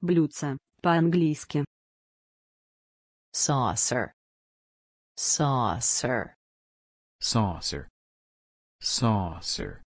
Блюдце, по-английски. saucer. Saucer. Saucer. Saucer.